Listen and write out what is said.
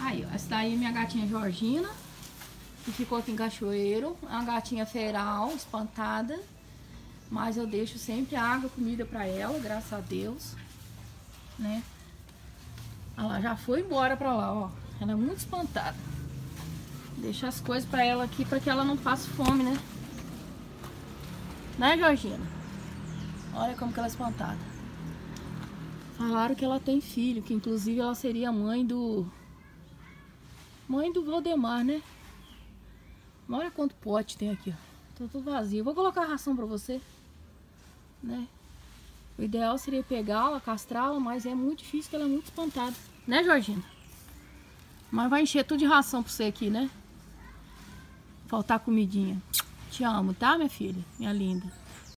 Aí, ó, essa daí é minha gatinha Georgina, que ficou aqui em Cachoeiro. É uma gatinha feral, espantada. Mas eu deixo sempre água, comida pra ela, graças a Deus. Né? Ela já foi embora pra lá, ó. Ela é muito espantada. Deixa as coisas pra ela aqui pra que ela não passe fome, né? Né, Georgina? Olha como que ela é espantada. Falaram que ela tem filho, que inclusive ela seria mãe do... Mãe do Valdemar, né? Olha quanto pote tem aqui, ó. Tá tudo vazio. Vou colocar a ração pra você. Né? O ideal seria pegá-la, castrá-la, mas é muito difícil, porque ela é muito espantada. Né, Georgina? Mas vai encher tudo de ração pra você aqui, né? Faltar comidinha. Te amo, tá, minha filha? Minha linda.